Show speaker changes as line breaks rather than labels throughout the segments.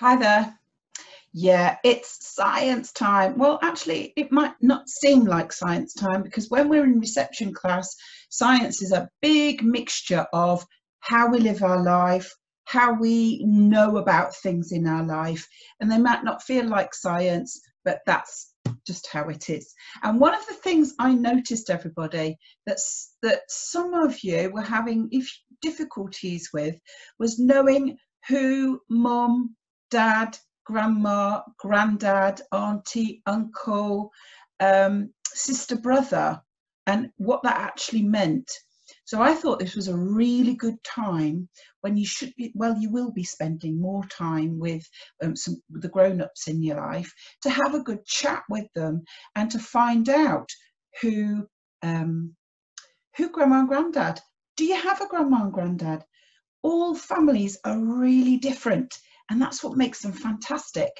Hi there. Yeah, it's science time. Well, actually, it might not seem like science time because when we're in reception class, science is a big mixture of how we live our life, how we know about things in our life, and they might not feel like science, but that's just how it is. And one of the things I noticed, everybody, that's that some of you were having if difficulties with was knowing who mum, dad, grandma, granddad, auntie, uncle, um, sister, brother, and what that actually meant. So I thought this was a really good time when you should be, well, you will be spending more time with um, some the grown-ups in your life to have a good chat with them and to find out who um, who grandma and granddad. Do you have a grandma and granddad? All families are really different and that's what makes them fantastic.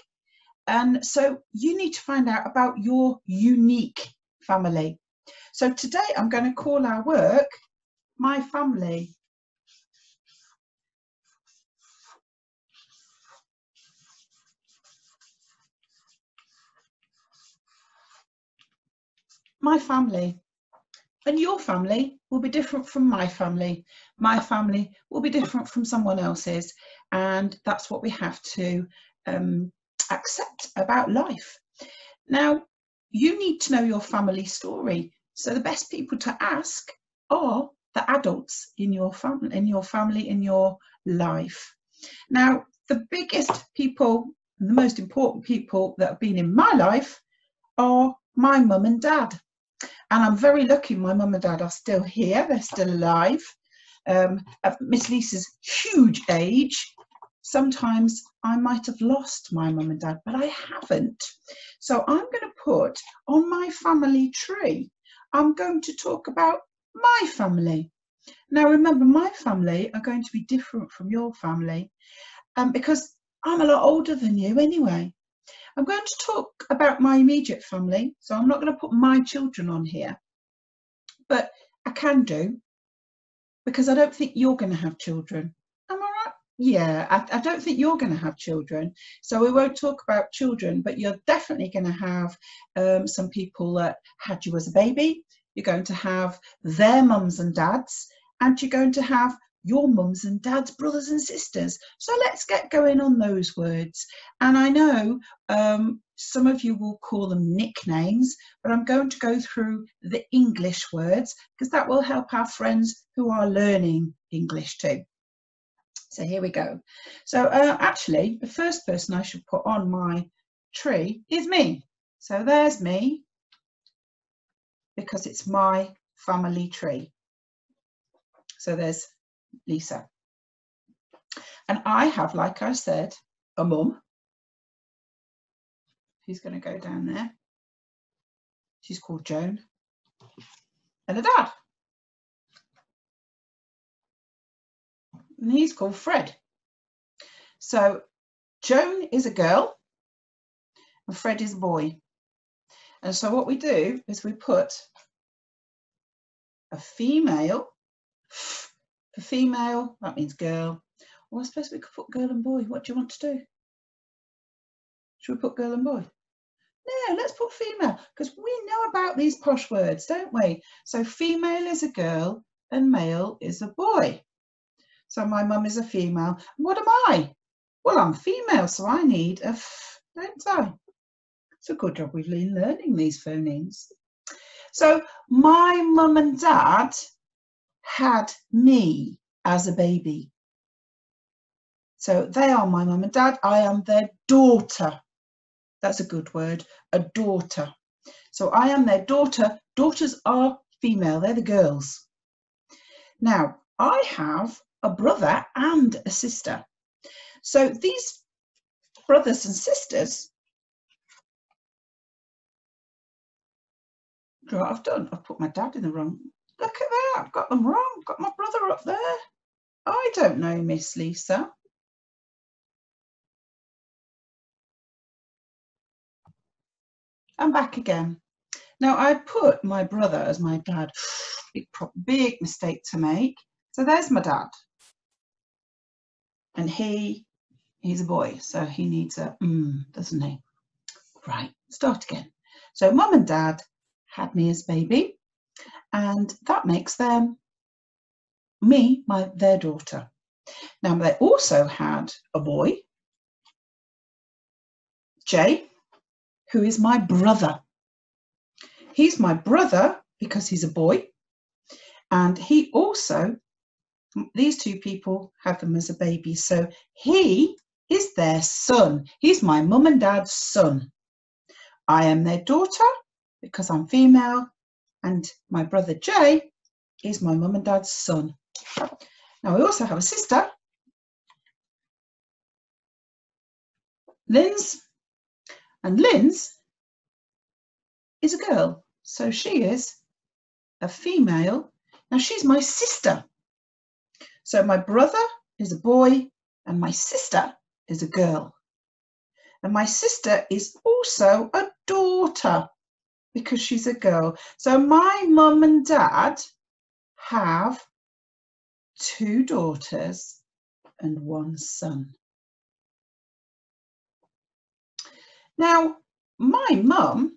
And so you need to find out about your unique family. So today I'm going to call our work My Family. My family. And your family will be different from my family. My family will be different from someone else's and that's what we have to um, accept about life. Now, you need to know your family story. So the best people to ask are the adults in your family, in your family, in your life. Now, the biggest people, the most important people that have been in my life are my mum and dad. And I'm very lucky my mum and dad are still here, they're still alive. Um, at Miss Lisa's huge age, sometimes I might have lost my mum and dad, but I haven't. So I'm going to put on my family tree, I'm going to talk about my family. Now remember, my family are going to be different from your family um, because I'm a lot older than you anyway. I'm going to talk about my immediate family, so I'm not going to put my children on here, but I can do because I don't think you're going to have children. Am I right? Yeah, I, I don't think you're going to have children. So we won't talk about children, but you're definitely going to have um, some people that had you as a baby. You're going to have their mums and dads, and you're going to have your mums and dads, brothers and sisters. So let's get going on those words. And I know um, some of you will call them nicknames, but I'm going to go through the English words because that will help our friends who are learning English too. So here we go. So uh, actually, the first person I should put on my tree is me. So there's me, because it's my family tree. So there's Lisa. And I have, like I said, a mum. She's going to go down there. She's called Joan. And a dad. and he's called Fred. So Joan is a girl and Fred is a boy. And so what we do is we put a female, for female, that means girl. Well, I suppose we could put girl and boy. What do you want to do? Should we put girl and boy? No, let's put female because we know about these posh words, don't we? So female is a girl and male is a boy. So my mum is a female. What am I? Well, I'm female, so I need a f, don't I? It's a good job we've been learning these phonemes. So my mum and dad had me as a baby. So they are my mum and dad. I am their daughter. That's a good word, a daughter. So I am their daughter. Daughters are female, they're the girls. Now, I have a brother and a sister. So these brothers and sisters, what I've done, I've put my dad in the wrong. Look at that, I've got them wrong, got my brother up there. I don't know, Miss Lisa. I'm back again. Now I put my brother as my dad. Big, big mistake to make. So there's my dad and he he's a boy, so he needs a mm, doesn't he? Right, start again. So mum and dad had me as baby, and that makes them me, my their daughter. Now they also had a boy, Jay, who is my brother. He's my brother because he's a boy, and he also these two people had them as a baby. So he is their son. He's my mum and dad's son. I am their daughter because I'm female, and my brother Jay is my mum and dad's son. Now we also have a sister, Linz, and Linz is a girl. So she is a female. Now she's my sister. So my brother is a boy and my sister is a girl. And my sister is also a daughter because she's a girl. So my mum and dad have two daughters and one son. Now, my mum,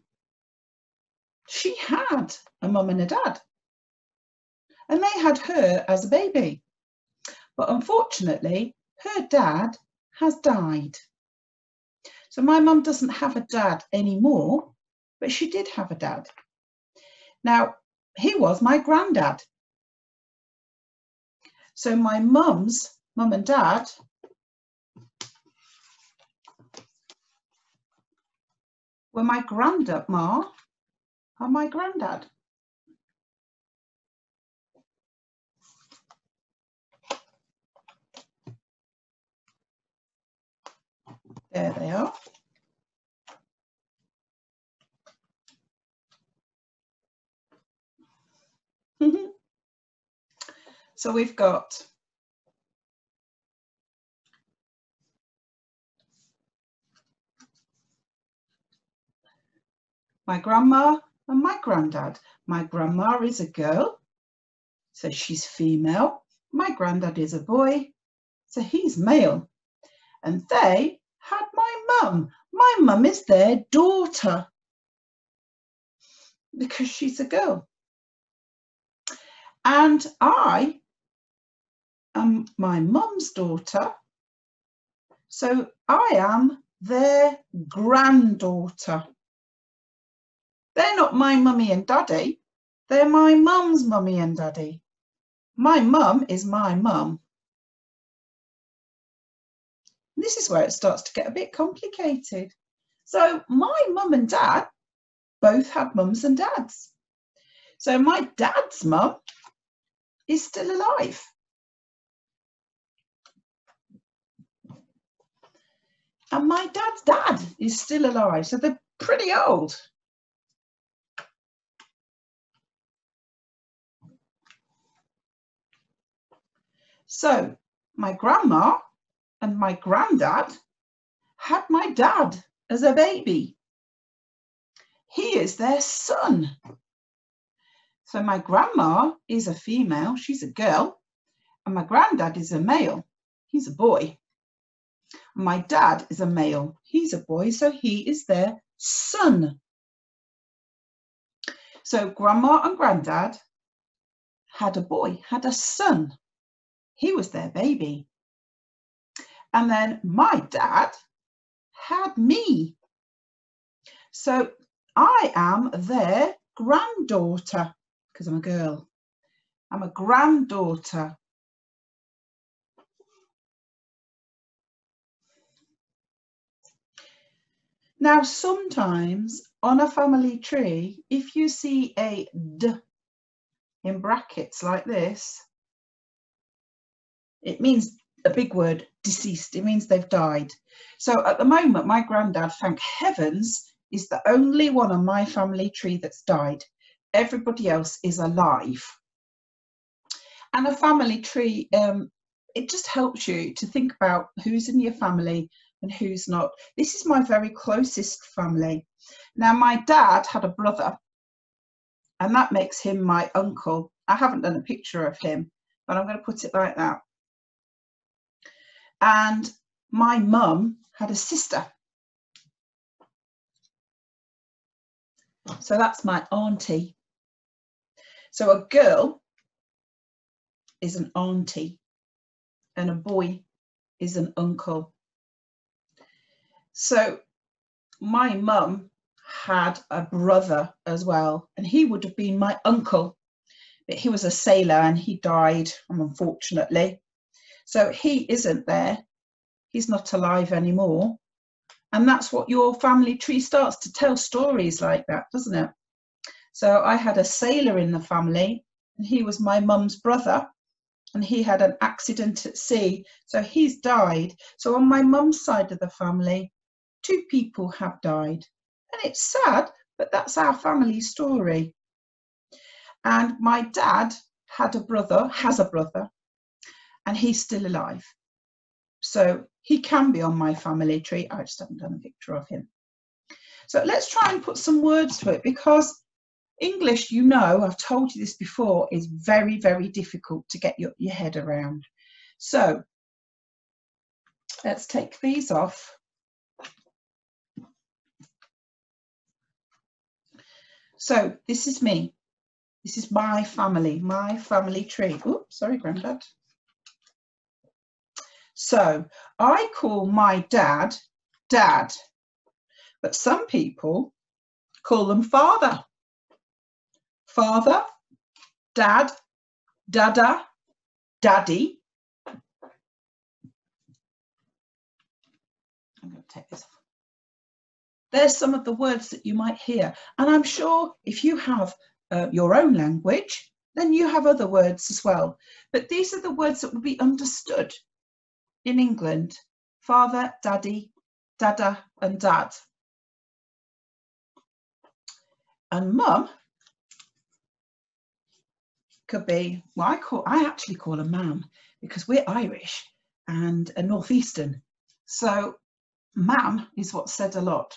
she had a mum and a dad, and they had her as a baby. But unfortunately, her dad has died. So my mum doesn't have a dad anymore, but she did have a dad. Now, he was my granddad. So my mum's mum and dad were my grandma and my granddad. There they are. So we've got my grandma and my granddad. My grandma is a girl, so she's female. My granddad is a boy, so he's male. And they had my mum. My mum is their daughter because she's a girl. And I am my mum's daughter, so I am their granddaughter. They're not my mummy and daddy, they're my mum's mummy and daddy. My mum is my mum. This is where it starts to get a bit complicated. So my mum and dad both had mums and dads. So my dad's mum is still alive. And my dad's dad is still alive. So they're pretty old. So my grandma and my granddad had my dad as a baby. He is their son. So my grandma is a female, she's a girl, and my granddad is a male, he's a boy. My dad is a male, he's a boy, so he is their son. So grandma and granddad had a boy, had a son. He was their baby. And then my dad had me. So I am their granddaughter because I'm a girl. I'm a granddaughter. Now, sometimes on a family tree, if you see a D in brackets like this, it means a big word, deceased. It means they've died. So at the moment, my granddad, thank heavens, is the only one on my family tree that's died. Everybody else is alive. And a family tree, um, it just helps you to think about who's in your family and who's not. This is my very closest family. Now, my dad had a brother, and that makes him my uncle. I haven't done a picture of him, but I'm going to put it like that. And my mum had a sister. So that's my auntie. So a girl is an auntie and a boy is an uncle. So my mum had a brother as well, and he would have been my uncle, but he was a sailor and he died, unfortunately. So he isn't there. He's not alive anymore. And that's what your family tree starts to tell stories like that, doesn't it? So I had a sailor in the family, and he was my mum's brother, and he had an accident at sea. So he's died. So on my mum's side of the family, two people have died. And it's sad, but that's our family story. And my dad had a brother, has a brother, and he's still alive. So he can be on my family tree. I just haven't done a picture of him. So let's try and put some words to it because English, you know, I've told you this before, is very, very difficult to get your, your head around. So let's take these off. So this is me. This is my family, my family tree. Oh, sorry, Grandad. So I call my dad, dad, but some people call them father. Father, dad, dada, daddy. I'm going to take this off. There's some of the words that you might hear. And I'm sure if you have uh, your own language, then you have other words as well. But these are the words that will be understood in England father, daddy, dada, and dad. And mum could be, well, I call I actually call her mam because we're Irish and a northeastern. So mam is what's said a lot.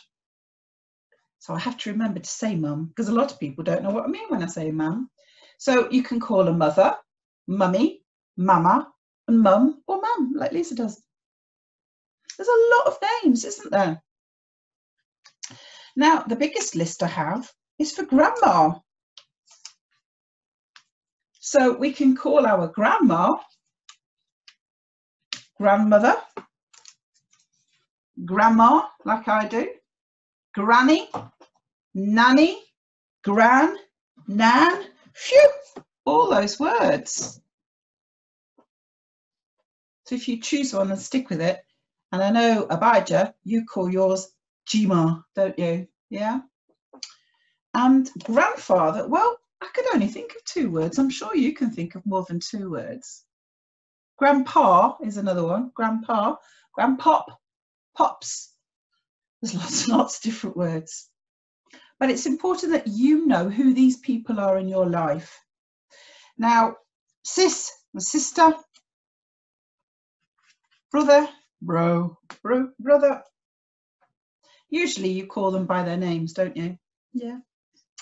So I have to remember to say mum because a lot of people don't know what I mean when I say mum. So you can call a mother, mummy, mama, and mum or mum, like Lisa does. There's a lot of names, isn't there? Now, the biggest list I have is for grandma. So we can call our grandma grandmother, grandma, like I do, granny, nanny, gran, nan, phew, all those words. So if you choose one and stick with it, and I know Abijah, you call yours Jima, don't you? Yeah. And grandfather, well, I could only think of two words. I'm sure you can think of more than two words. Grandpa is another one. Grandpa, grandpop, pops. There's lots and lots of different words. But it's important that you know who these people are in your life. Now, sis, my sister, brother, bro, bro, brother. Usually you call them by their names, don't you? Yeah,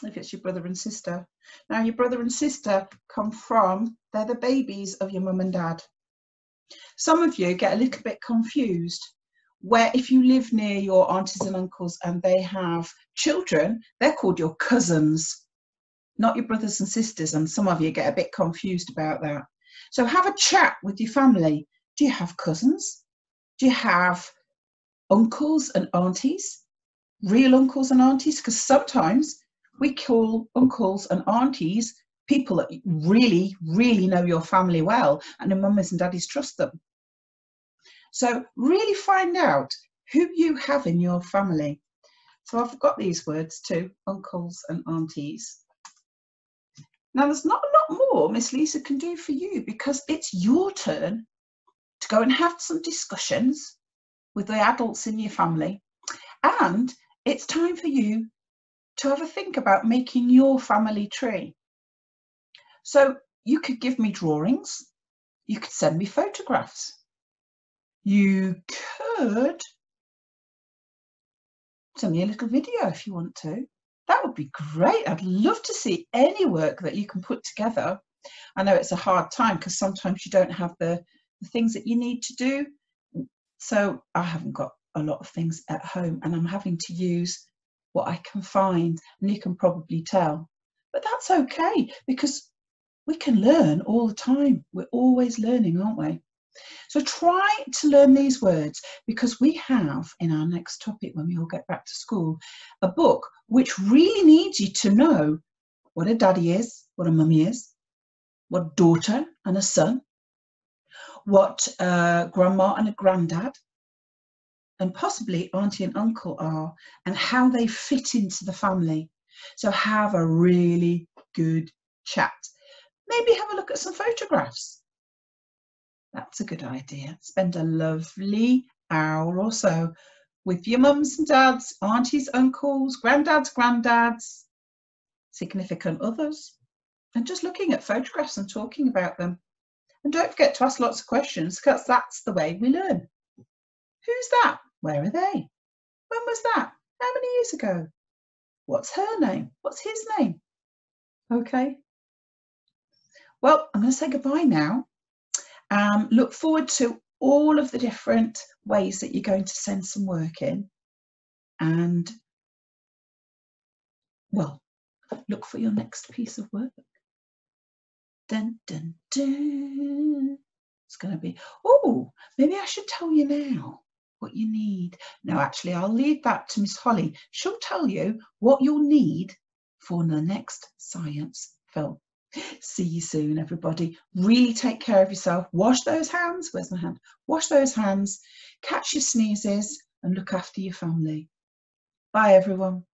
if it's your brother and sister. Now, your brother and sister come from, they're the babies of your mum and dad. Some of you get a little bit confused where if you live near your aunties and uncles and they have children, they're called your cousins, not your brothers and sisters. And some of you get a bit confused about that. So have a chat with your family do you have cousins? Do you have uncles and aunties? Real uncles and aunties? Because sometimes we call uncles and aunties people that really, really know your family well and your mummies and daddies trust them. So really find out who you have in your family. So I've got these words too, uncles and aunties. Now there's not a lot more Miss Lisa can do for you because it's your turn to go and have some discussions with the adults in your family. And it's time for you to have a think about making your family tree. So you could give me drawings, you could send me photographs, you could send me a little video if you want to. That would be great. I'd love to see any work that you can put together. I know it's a hard time because sometimes you don't have the the things that you need to do So I haven't got a lot of things at home and I'm having to use what I can find, and you can probably tell. But that's okay because we can learn all the time. We're always learning, aren't we? So try to learn these words because we have in our next topic when we all get back to school a book which really needs you to know what a daddy is, what a mummy is, what daughter and a son, what a grandma and a granddad, and possibly auntie and uncle are, and how they fit into the family. So have a really good chat. Maybe have a look at some photographs. That's a good idea. Spend a lovely hour or so with your mums and dads, aunties, uncles, granddads, granddads, significant others, and just looking at photographs and talking about them. And don't forget to ask lots of questions because that's the way we learn. Who's that? Where are they? When was that? How many years ago? What's her name? What's his name? Okay. Well, I'm going to say goodbye now. Um, look forward to all of the different ways that you're going to send some work in. And, well, look for your next piece of work. Dun, dun, dun. It's going to be, oh, maybe I should tell you now what you need. No, actually, I'll leave that to Miss Holly. She'll tell you what you'll need for the next science film. See you soon, everybody. Really take care of yourself. Wash those hands. Where's my hand? Wash those hands. Catch your sneezes and look after your family. Bye, everyone.